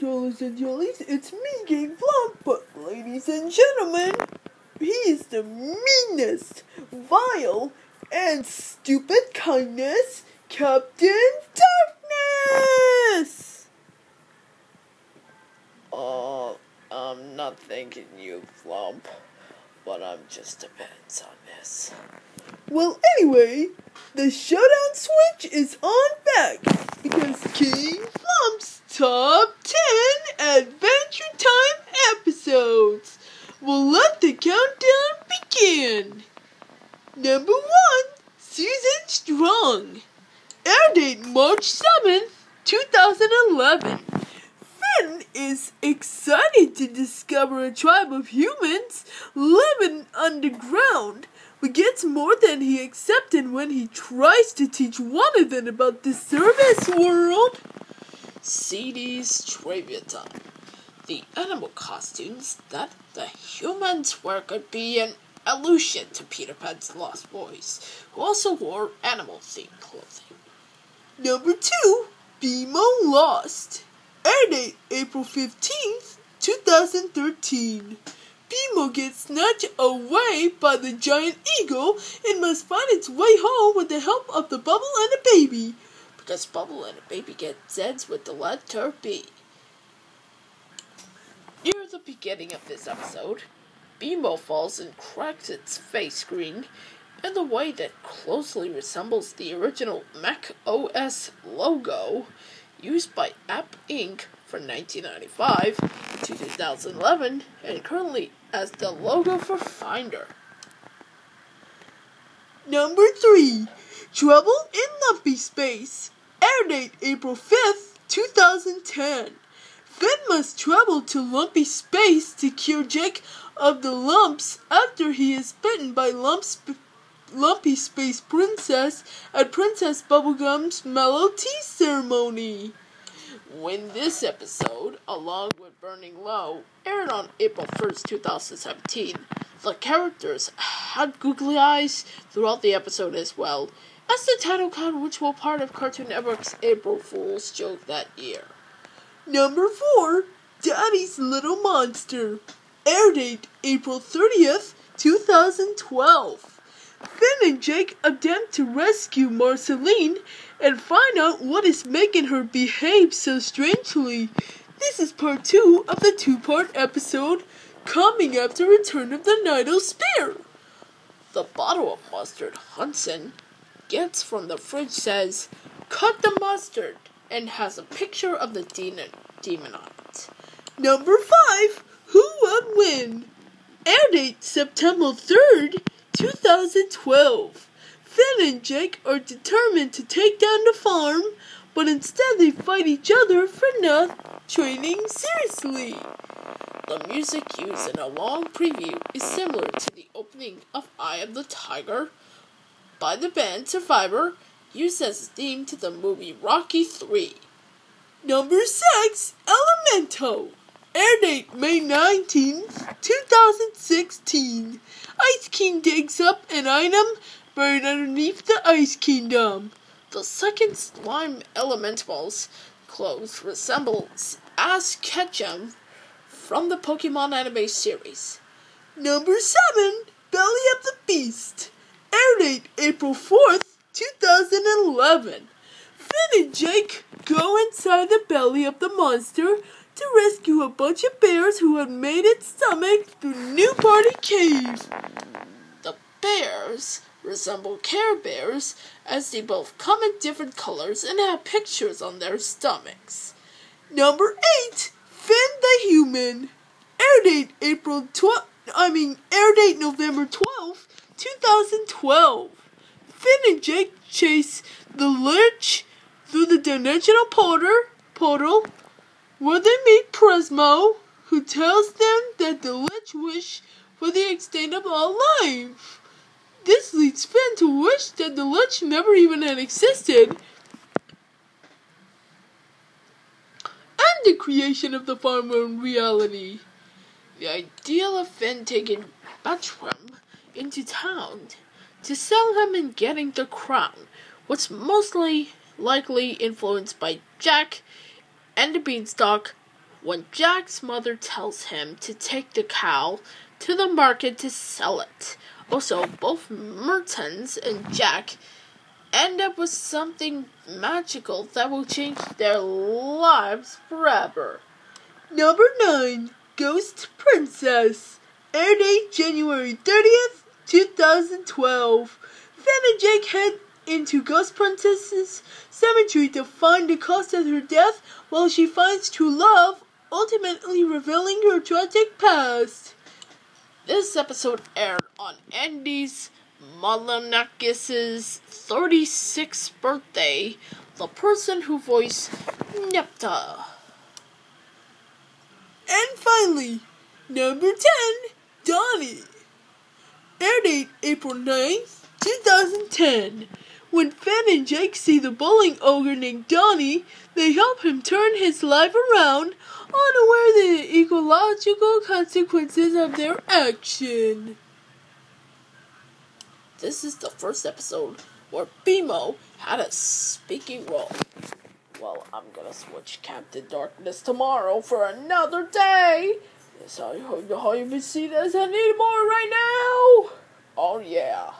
Jollies and Jollies, it's me, Gang Vlog, but ladies and gentlemen, he's the meanest, vile, and stupid kindness, Captain Darkness! Oh, I'm not thanking you, Flump, but I'm just a on this. Well, anyway, the showdown switch is on back because King Flump's top 10 Adventure Time episodes We'll let the countdown begin. Number 1 Susan Strong. Air date March 7th, 2011. Finn is excited to discover a tribe of humans living underground but gets more than he accepted when he tries to teach one of them about the service world. CD's trivia time. The animal costumes that the humans wear could be an allusion to Peter Pan's lost boys, who also wore animal themed clothing. Number two, BMO Lost. Air date April 15th, 2013. BMO gets snatched away by the giant eagle and must find its way home with the help of the bubble and a baby. Because Bubble and baby get Zeds with the letter B. Near the beginning of this episode, BMO falls and cracks its face screen in a way that closely resembles the original Mac OS logo used by Apple Inc. from 1995 to 2011 and currently as the logo for Finder. Number 3. Trouble in Lumpy Space. Air date April 5th, 2010. Finn must travel to Lumpy Space to cure Jake of the lumps after he is bitten by Lumps, Lumpy Space Princess at Princess Bubblegum's Mallow Tea Ceremony. When this episode, along with Burning Low, aired on April 1st, 2017, the characters had googly eyes throughout the episode as well as the title card, which was part of Cartoon Network's April Fool's joke that year. Number 4. Daddy's Little Monster. Air date April 30th, 2012. Finn and Jake attempt to rescue Marceline and find out what is making her behave so strangely. This is part 2 of the two part episode coming after Return of the Nightosphere. The bottle of mustard Hunson gets from the fridge says, Cut the mustard, and has a picture of the demon, demon on it. Number 5. Who would win? Air date September 3rd, 2012. Finn and Jake are determined to take down the farm, but instead they fight each other for not training seriously. The music used in a long preview is similar to the opening of Eye of the Tiger by the band Survivor, used as a theme to the movie Rocky 3. Number 6. Elemento. Air date May 19th, 2016. Ice King digs up an item buried underneath the Ice Kingdom. The second slime elemental's clothes resembles Ash Ketchum from the Pokemon anime series. Number 7. Belly of the Beast. Air date April 4th, 2011. Finn and Jake go inside the belly of the monster to rescue a bunch of bears who had made its stomach through New Party Cave. The bears resemble Care Bears as they both come in different colors and have pictures on their stomachs. Number 8. Finn the Human. Air date April 12. I mean, air date November 12th, 2012. Finn and Jake chase the Lich through the dimensional portal, portal where they meet Prismo, who tells them that the Lich wish for the extent of all life. This leads Finn to wish that the Lich never even had existed. And the creation of the farmer in reality. The ideal of Finn taking Bertram into town to sell him and getting the crown was mostly likely influenced by Jack and the Beanstalk when Jack's mother tells him to take the cow to the market to sell it. Also, both Mertens and Jack end up with something magical that will change their lives forever. Number 9 Ghost Princess. Air date January 30th, 2012. Finn and Jake head into Ghost Princess's cemetery to find the cause of her death while she finds true love, ultimately revealing her tragic past. This episode aired on Andy's Milonakis' 36th birthday, the person who voiced NEPTR. And finally, number 10, Donnie. Air date April 9th, 2010. When Finn and Jake see the bowling ogre named Donnie, they help him turn his life around, unaware of the ecological consequences of their action. This is the first episode where BMO had a speaking role. Well, I'm gonna switch Captain Darkness tomorrow for another day. Yes, I hope you haven't seen us anymore right now. Oh yeah.